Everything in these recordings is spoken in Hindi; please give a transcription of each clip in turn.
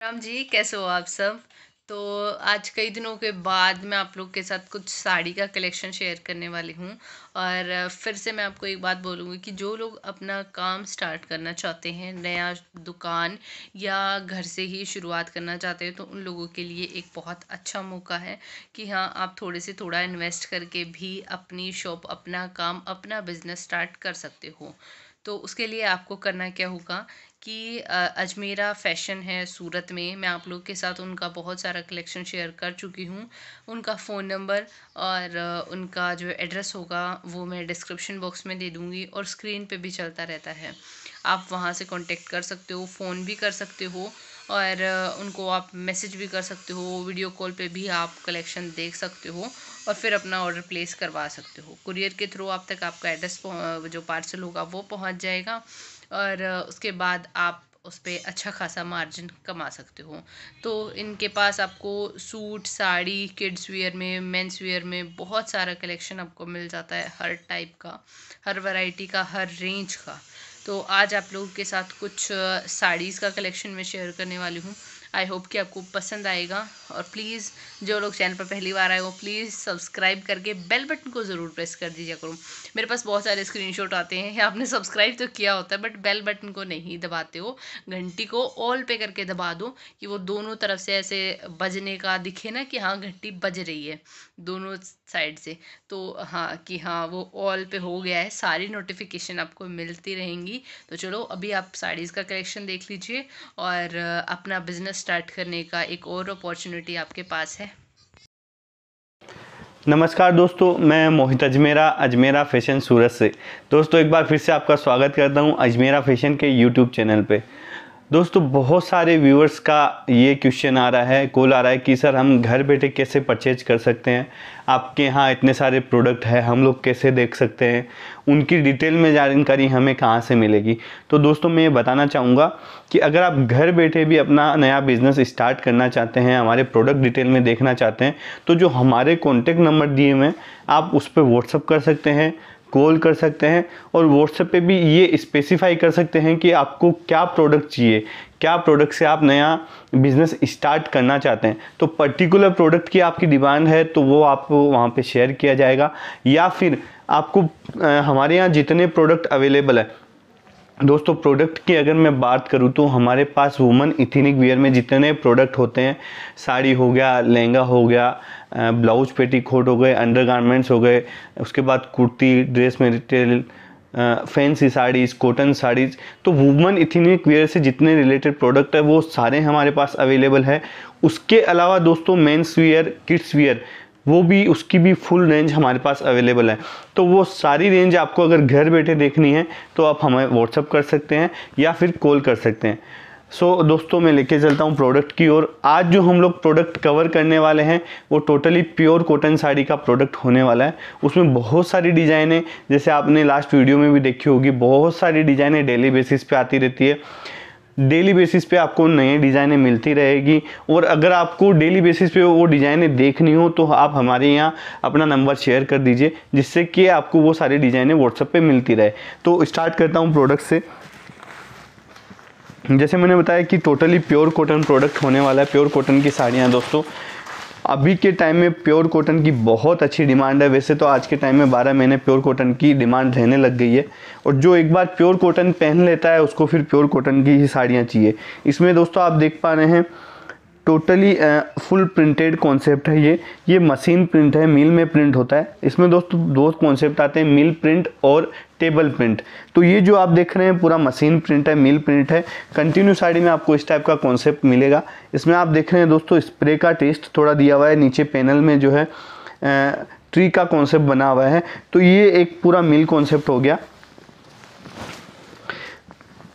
राम जी, कैसे हो आप सब? तो आज कई दिनों के बाद मैं आप लोग के साथ कुछ साड़ी का कलेक्शन शेयर करने वाली हूँ। और फिर से मैं आपको एक बात बोलूँगी कि जो लोग अपना काम स्टार्ट करना चाहते हैं, नया दुकान या घर से ही शुरुआत करना चाहते हैं तो उन लोगों के लिए एक बहुत अच्छा मौका है कि हाँ आप थोड़े से थोड़ा इन्वेस्ट करके भी अपनी शॉप अपना काम, अपना बिज़नेस स्टार्ट कर सकते हो। तो उसके लिए आपको करना क्या होगा कि अजमेरा फ़ैशन है सूरत में। मैं आप लोग के साथ उनका बहुत सारा कलेक्शन शेयर कर चुकी हूँ। उनका फ़ोन नंबर और उनका जो एड्रेस होगा वो मैं डिस्क्रिप्शन बॉक्स में दे दूँगी और स्क्रीन पे भी चलता रहता है। आप वहाँ से कांटेक्ट कर सकते हो, फ़ोन भी कर सकते हो और उनको आप मैसेज भी कर सकते हो, वीडियो कॉल पे भी आप कलेक्शन देख सकते हो और फिर अपना ऑर्डर प्लेस करवा सकते हो। कुरियर के थ्रू आप तक आपका एड्रेस जो पार्सल होगा वो पहुँच जाएगा। और उसके बाद आप उस पर अच्छा खासा मार्जिन कमा सकते हो। तो इनके पास आपको सूट, साड़ी किड्स वेयर में मेंस वियर में बहुत सारा कलेक्शन आपको मिल जाता है हर टाइप का, हर वैरायटी का, हर रेंज का। तो आज आप लोगों के साथ कुछ, साड़ीज़ का कलेक्शन मैं शेयर करने वाली हूँ। आई होप कि आपको पसंद आएगा। और प्लीज़ जो लोग चैनल पर पहली बार आए हो प्लीज़ सब्सक्राइब करके बेल बटन को ज़रूर प्रेस कर दीजिए करो। मेरे पास बहुत सारे स्क्रीनशॉट आते हैं। आपने सब्सक्राइब तो किया होता है बट बेल बटन को नहीं दबाते हो। घंटी को ऑल पे करके दबा दो कि वो दोनों तरफ़ से ऐसे बजने का दिखे ना कि हाँ घंटी बज रही है दोनों साइड से। तो हाँ कि हाँ वो ऑल पे हो गया है। सारी नोटिफिकेशन आपको मिलती रहेंगी। तो चलो, अभी आप साड़ीज़ का कलेक्शन देख लीजिए और अपना बिज़नेस स्टार्ट करने का एक और अपॉर्चुनिटी आपके पास है। नमस्कार दोस्तों, मैं मोहित अजमेरा अजमेरा फ़ैशन सूरत से। दोस्तों, एक बार फिर से आपका स्वागत करता हूँ अजमेरा फ़ैशन के यूट्यूब चैनल पे। दोस्तों, बहुत सारे व्यूअर्स का ये क्वेश्चन आ रहा है कॉल आ रहा है कि, सर, हम घर बैठे कैसे परचेज कर सकते हैं? आपके यहाँ इतने सारे प्रोडक्ट है, हम लोग कैसे देख सकते हैं? उनकी डिटेल में जानकारी हमें कहाँ से मिलेगी? तो दोस्तों, मैं ये बताना चाहूँगा कि अगर आप घर बैठे भी अपना नया बिज़नेस स्टार्ट करना चाहते हैं, हमारे प्रोडक्ट डिटेल में देखना चाहते हैं तो जो हमारे कॉन्टेक्ट नंबर दिए हुए हैं, आप उस पर व्हाट्सअप कर सकते हैं। कॉल कर सकते हैं और व्हाट्सएप पे भी ये स्पेसिफाई कर सकते हैं कि आपको क्या प्रोडक्ट चाहिए, क्या प्रोडक्ट से आप नया बिज़नेस स्टार्ट करना चाहते हैं। तो पर्टिकुलर प्रोडक्ट की आपकी डिमांड है तो वो आपको वहाँ पे शेयर किया जाएगा। या फिर आपको हमारे यहाँ जितने प्रोडक्ट अवेलेबल है दोस्तों प्रोडक्ट की अगर मैं बात करूँ तो हमारे पास वुमन इथिनिक वेयर में जितने प्रोडक्ट होते हैं, साड़ी हो गया, लहंगा हो गया ब्लाउज पेटी कोट हो गए अंडर गारमेंट्स हो गए, उसके बाद kurti dress material fancy saris cotton saris तो वुमन इथिनिक वेयर से जितने रिलेटेड प्रोडक्ट है, वो सारे हमारे पास अवेलेबल है। उसके अलावा दोस्तों मेंस वेयर किड्स वेयर वो भी उसकी भी फुल रेंज हमारे पास अवेलेबल है। तो वो सारी रेंज आपको अगर घर बैठे देखनी है तो आप हमें व्हाट्सअप कर सकते हैं या फिर कॉल कर सकते हैं। सो so, दोस्तों मैं लेके चलता हूँ प्रोडक्ट की ओर। आज जो हम लोग प्रोडक्ट कवर करने वाले हैं वो टोटली प्योर कॉटन साड़ी का प्रोडक्ट होने वाला है। उसमें बहुत सारी डिज़ाइनें जैसे आपने लास्ट वीडियो में भी देखी होगी बहुत सारी डिज़ाइनें डेली बेसिस पे आती रहती है। डेली बेसिस पे आपको नए डिज़ाइनें मिलती रहेगी। और अगर आपको डेली बेसिस पे वो डिज़ाइनें देखनी हो तो आप हमारे यहाँ अपना नंबर शेयर कर दीजिए, जिससे कि आपको वो सारी डिज़ाइनें व्हाट्सएप पे मिलती रहे। तो स्टार्ट करता हूँ प्रोडक्ट से। जैसे मैंने बताया कि टोटली प्योर कॉटन प्रोडक्ट होने वाला है प्योर कॉटन की साड़ियाँ दोस्तों। अभी के टाइम में प्योर कॉटन की बहुत अच्छी डिमांड है। वैसे तो आज के टाइम में 12 महीने प्योर कॉटन की डिमांड रहने लग गई है। और जो एक बार प्योर कॉटन पहन लेता है, उसको फिर प्योर कॉटन की ही साड़ियाँ चाहिए। इसमें दोस्तों आप देख पा रहे हैं टोटली फुल प्रिंटेड कॉन्सेप्ट है ये। ये मशीन प्रिंट है, मिल में प्रिंट होता है। इसमें दोस्तों, दो कॉन्सेप्ट आते हैं, मिल प्रिंट और टेबल प्रिंट। तो ये जो आप देख रहे हैं, पूरा मशीन प्रिंट है, मिल प्रिंट है। कंटिन्यू साड़ी में आपको इस टाइप का कॉन्सेप्ट मिलेगा। इसमें आप देख रहे हैं दोस्तों, स्प्रे का टेस्ट थोड़ा दिया हुआ है। नीचे पैनल में जो है ट्री का कॉन्सेप्ट बना हुआ है। तो ये एक पूरा मिल कॉन्सेप्ट हो गया।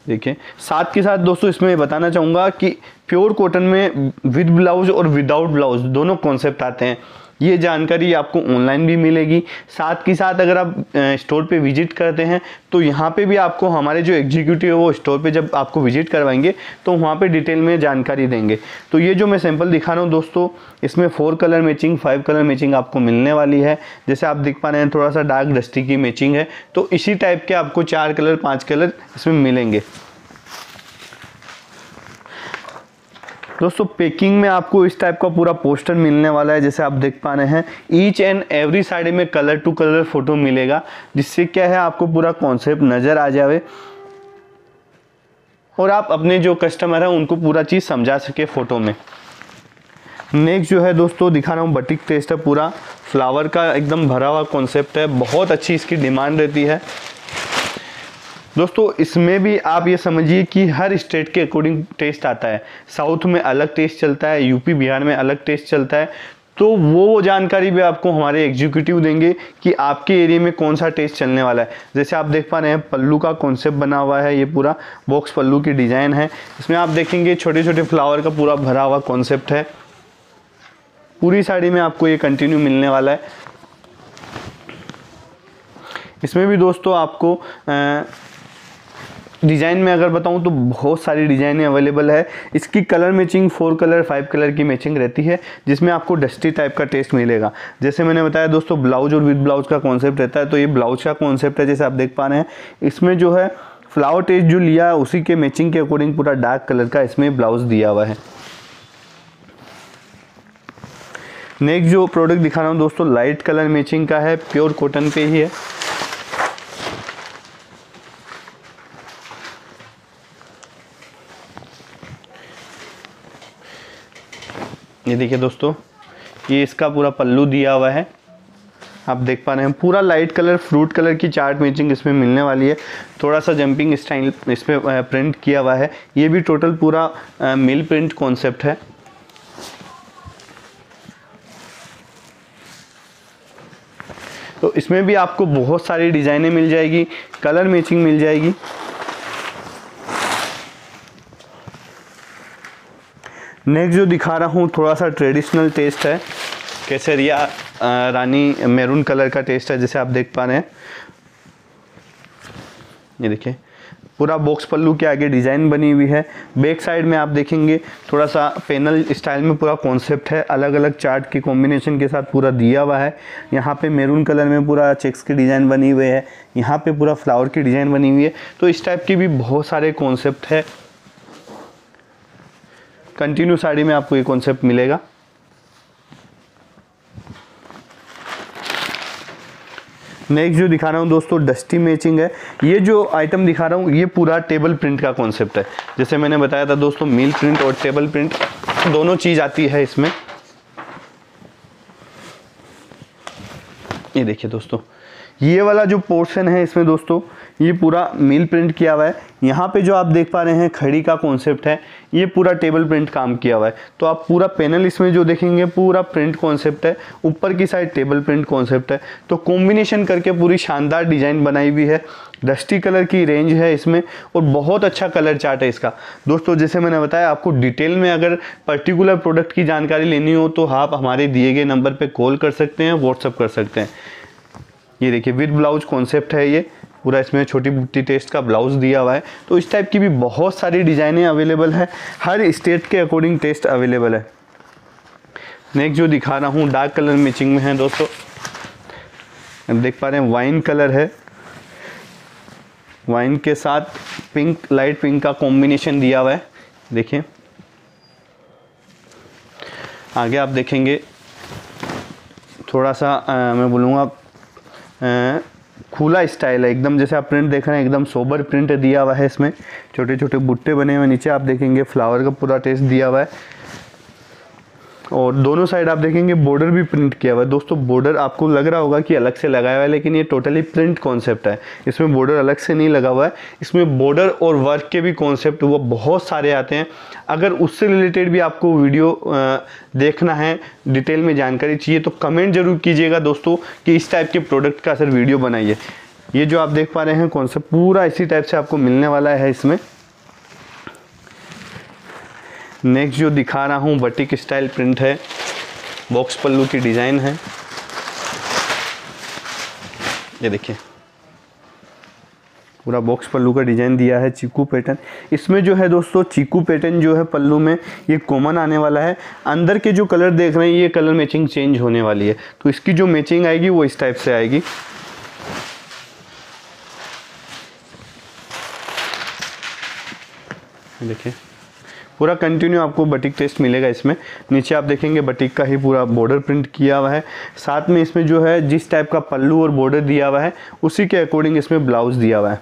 देखिए, साथ के साथ दोस्तों इसमें बताना चाहूँगा कि प्योर कॉटन में विद ब्लाउज और विदाउट ब्लाउज दोनों कॉन्सेप्ट आते हैं। ये जानकारी आपको ऑनलाइन भी मिलेगी। साथ के साथ अगर आप स्टोर पे विज़िट करते हैं तो यहाँ पे भी आपको हमारे जो एग्जीक्यूटिव है वो स्टोर पे जब आपको विज़िट करवाएँगे तो वहाँ पे डिटेल में जानकारी देंगे। तो ये जो मैं सैंपल दिखा रहा हूँ दोस्तों, इसमें four colour matching five colour matching आपको मिलने वाली है। जैसे आप देख पा रहे हैं, थोड़ा सा डार्क डस्टी की मैचिंग है। तो इसी टाइप के आपको चार कलर पाँच कलर इसमें मिलेंगे। दोस्तों पैकिंग में आपको इस टाइप का पूरा पोस्टर मिलने वाला है, जैसे आप देख पा रहे हैं। ईच एंड एवरी साइड में कलर टू कलर फ़ोटो मिलेगा, जिससे क्या है, आपको पूरा कॉन्सेप्ट नज़र आ जावे। और आप अपने जो कस्टमर हैं, उनको पूरा चीज़ समझा सके फ़ोटो में। नेक्स्ट जो है दोस्तों, दिखा रहा हूँ बटिक टेस्ट है पूरा। फ्लावर का एकदम भरा हुआ कॉन्सेप्ट है, बहुत अच्छी इसकी डिमांड रहती है। दोस्तों इसमें भी आप ये समझिए कि हर स्टेट के अकॉर्डिंग टेस्ट आता है। साउथ में अलग टेस्ट चलता है यूपी बिहार में अलग टेस्ट चलता है। तो वो वो जानकारी भी आपको हमारे एग्जीक्यूटिव देंगे कि आपके एरिया में कौन सा टेस्ट चलने वाला है। जैसे आप देख पा रहे हैं पल्लू का कॉन्सेप्ट बना हुआ है ये पूरा बॉक्स पल्लू की डिज़ाइन है। इसमें आप देखेंगे छोटे छोटे फ्लावर का पूरा भरा हुआ कॉन्सेप्ट है। पूरी साड़ी में आपको ये कंटिन्यू मिलने वाला है। इसमें भी दोस्तों आपको आ, डिज़ाइन में अगर बताऊँ तो बहुत सारी डिज़ाइनें अवेलेबल है। इसकी colour matching, four colour, five colour की मैचिंग रहती है, जिसमें आपको डस्टी टाइप का टेस्ट मिलेगा। जैसे मैंने बताया दोस्तों, ब्लाउज और विद ब्लाउज का कॉन्सेप्ट रहता है तो ये ब्लाउज का कॉन्सेप्ट है, जैसे आप देख पा रहे हैं। इसमें जो है फ्लावर टेस्ट जो लिया है उसी के मैचिंग के अकॉर्डिंग पूरा डार्क कलर का इसमें ब्लाउज दिया हुआ है। नेक्स्ट जो प्रोडक्ट दिखा रहा हूँ दोस्तों लाइट कलर मैचिंग का है प्योर कॉटन पे ही है। ये देखिए दोस्तों, ये इसका पूरा पल्लू दिया हुआ है। आप देख पा रहे हैं, पूरा लाइट कलर फ्रूट कलर की चार्ट मैचिंग इसमें मिलने वाली है। थोड़ा सा जंपिंग स्टाइल इसमें प्रिंट किया हुआ है। ये भी टोटल पूरा मिल प्रिंट कॉन्सेप्ट है। तो इसमें भी आपको बहुत सारी डिज़ाइनें मिल जाएगी कलर मैचिंग मिल जाएगी। नेक्स्ट जो दिखा रहा हूँ, थोड़ा सा ट्रेडिशनल टेस्ट है। केसरिया रानी मेरून कलर का टेस्ट है, जैसे आप देख पा रहे हैं। ये देखिए, पूरा बॉक्स पल्लू के आगे डिज़ाइन बनी हुई है। बैक साइड में आप देखेंगे, थोड़ा सा पैनल स्टाइल में पूरा कॉन्सेप्ट है। अलग अलग चार्ट के कॉम्बिनेशन के साथ पूरा दिया हुआ है। यहाँ पे मेरून कलर में पूरा चेक्स की डिज़ाइन बनी हुई है। यहाँ पे पूरा फ्लावर की डिज़ाइन बनी हुई है। तो इस टाइप की भी बहुत सारे कॉन्सेप्ट है। कंटिन्यू साड़ी में आपको ये कॉन्सेप्ट मिलेगा। नेक्स्ट जो दिखा रहा हूँ दोस्तों डस्टी मैचिंग है। ये जो आइटम दिखा रहा हूँ, ये पूरा टेबल प्रिंट का कॉन्सेप्ट है। जैसे मैंने बताया था दोस्तों मील प्रिंट और टेबल प्रिंट दोनों चीज़ आती है इसमें। ये देखिए दोस्तों ये वाला जो पोर्शन है इसमें दोस्तों, ये पूरा मिल प्रिंट किया हुआ है। यहाँ पे जो आप देख पा रहे हैं, खड़ी का कॉन्सेप्ट है। ये पूरा टेबल प्रिंट काम किया हुआ है। तो आप पूरा पैनल इसमें जो देखेंगे, पूरा प्रिंट कॉन्सेप्ट है। ऊपर की साइड टेबल प्रिंट कॉन्सेप्ट है। तो कॉम्बिनेशन करके पूरी शानदार डिज़ाइन बनाई हुई है। डस्टी कलर की रेंज है इसमें और बहुत अच्छा कलर चार्ट है इसका। दोस्तों, जैसे मैंने बताया, आपको डिटेल में अगर पर्टिकुलर प्रोडक्ट की जानकारी लेनी हो तो आप हमारे दिए गए नंबर पर कॉल कर सकते हैं व्हाट्सअप कर सकते हैं। ये देखिए विद ब्लाउज कॉन्सेप्ट है ये। पूरा इसमें छोटी बुट्टी टेस्ट का ब्लाउज दिया हुआ है। तो इस टाइप की भी बहुत सारी डिज़ाइनें अवेलेबल है। हर स्टेट के अकॉर्डिंग टेस्ट अवेलेबल है। नेक्स्ट जो दिखा रहा हूँ डार्क कलर मैचिंग में है दोस्तों। देख पा रहे हैं वाइन कलर है। वाइन के साथ पिंक लाइट पिंक का कॉम्बिनेशन दिया हुआ है। देखिए। आगे आप देखेंगे। थोड़ा सा आ, मैं बोलूँगा खुला स्टाइल है। एकदम जैसे आप प्रिंट देख रहे हैं, एकदम सोबर प्रिंट दिया हुआ है इसमें। छोटे छोटे बुट्टे बने हुए नीचे आप देखेंगे फ्लावर का पूरा टेस्ट दिया हुआ है। और दोनों साइड आप देखेंगे बॉर्डर भी प्रिंट किया हुआ है। दोस्तों बॉर्डर आपको लग रहा होगा कि अलग से लगाया हुआ है, लेकिन ये टोटली प्रिंट कॉन्सेप्ट है। इसमें बॉर्डर अलग से नहीं लगा हुआ है। इसमें बॉर्डर और वर्क के भी कॉन्सेप्ट वो बहुत सारे आते हैं। अगर उससे रिलेटेड भी आपको वीडियो देखना है डिटेल में जानकारी चाहिए तो कमेंट ज़रूर कीजिएगा दोस्तों कि इस टाइप के प्रोडक्ट का सर वीडियो बनाइए। ये जो आप देख पा रहे हैं कॉन्सेप्ट पूरा इसी टाइप से आपको मिलने वाला है इसमें। नेक्स्ट जो दिखा रहा हूँ बटिक स्टाइल प्रिंट है। बॉक्स पल्लू की डिज़ाइन है। ये देखिए। पूरा बॉक्स पल्लू का डिज़ाइन दिया है चीकू पैटर्न इसमें जो है दोस्तों, चीकू पैटर्न जो है पल्लू में, ये कॉमन आने वाला है। अंदर के जो कलर देख रहे हैं, ये कलर मैचिंग चेंज होने वाली है। तो इसकी जो मैचिंग आएगी, वो इस टाइप से आएगी। देखिए। पूरा कंटिन्यू आपको बटिक टेस्ट मिलेगा इसमें। नीचे आप देखेंगे बटिक का ही पूरा बॉर्डर प्रिंट किया हुआ है। साथ में इसमें जो है, जिस टाइप का पल्लू और बॉर्डर दिया हुआ है, उसी के अकॉर्डिंग इसमें ब्लाउज दिया हुआ है।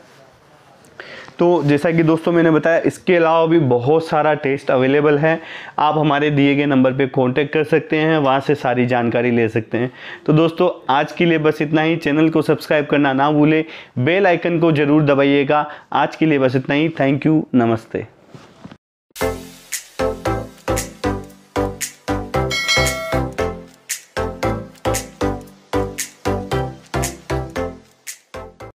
तो जैसा कि दोस्तों मैंने बताया, इसके अलावा भी बहुत सारा टेस्ट अवेलेबल है। आप हमारे दिए गए नंबर पे कांटेक्ट कर सकते हैं, वहाँ से सारी जानकारी ले सकते हैं। तो दोस्तों, आज के लिए बस इतना ही। चैनल को सब्सक्राइब करना ना भूलें। बेल आइकन को ज़रूर दबाइएगा। आज के लिए बस इतना ही। थैंक यू नमस्ते।